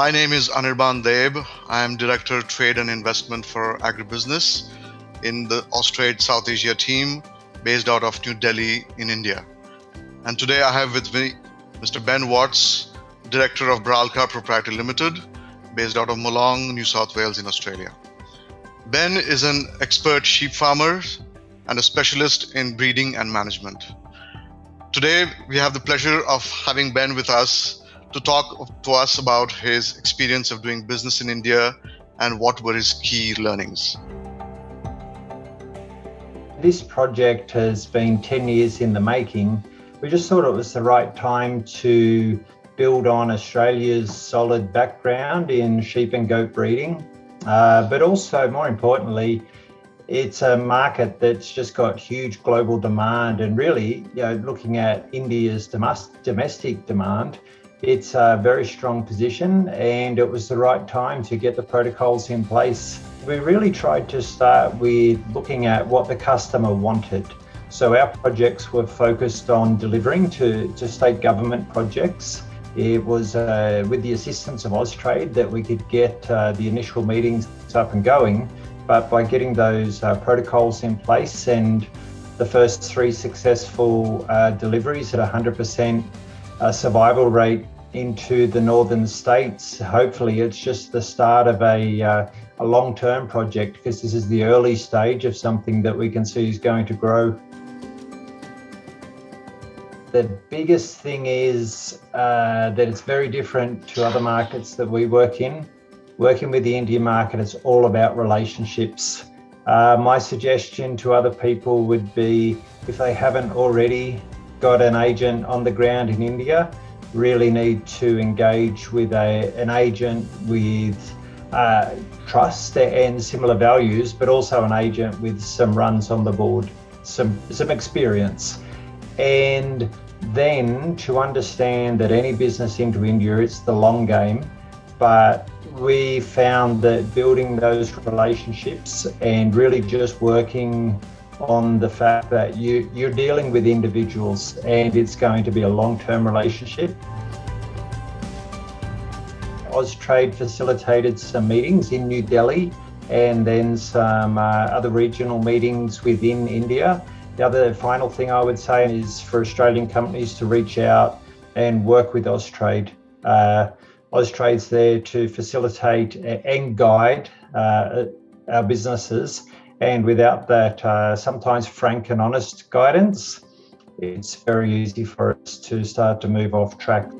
My name is Anirban Deb. I am Director Trade and Investment for Agribusiness in the Austrade South Asia team based out of New Delhi in India. And today I have with me Mr. Ben Watts, Director of Bralca Proprietary Limited, based out of Molong, New South Wales in Australia. Ben is an expert sheep farmer and a specialist in breeding and management. Today, we have the pleasure of having Ben with us to talk to us about his experience of doing business in India and what were his key learnings. This project has been 10 years in the making. We just thought it was the right time to build on Australia's solid background in sheep and goat breeding, uh, but also, more importantly, it's a market that's just got huge global demand and really you know looking at india's domestic demand it's a very strong position and it was the right time to get the protocols in place. We really tried to start with looking at what the customer wanted. So our projects were focused on delivering to, to state government projects. It was uh, with the assistance of austrade that we could get uh, the initial meetings up and going. But by getting those uh, protocols in place and the first three successful uh, deliveries at 100% uh, survival rate into the northern states, hopefully it's just the start of a, uh, a long term project because this is the early stage of something that we can see is going to grow. The biggest thing is uh, that it's very different to other markets that we work in working with the Indian market, it's all about relationships. Uh, my suggestion to other people would be if they haven't already got an agent on the ground in India, really need to engage with a, an agent with uh, trust and similar values, but also an agent with some runs on the board, some, some experience. And then to understand that any business into India, it's the long game, but we found that building those relationships and really just working on the fact that you, you're dealing with individuals and it's going to be a long-term relationship. Austrade facilitated some meetings in New Delhi and then some uh, other regional meetings within India. The other final thing I would say is for Australian companies to reach out and work with Austrade. Uh, Austrade's there to facilitate and guide uh, our businesses. And without that, uh, sometimes frank and honest guidance, it's very easy for us to start to move off track.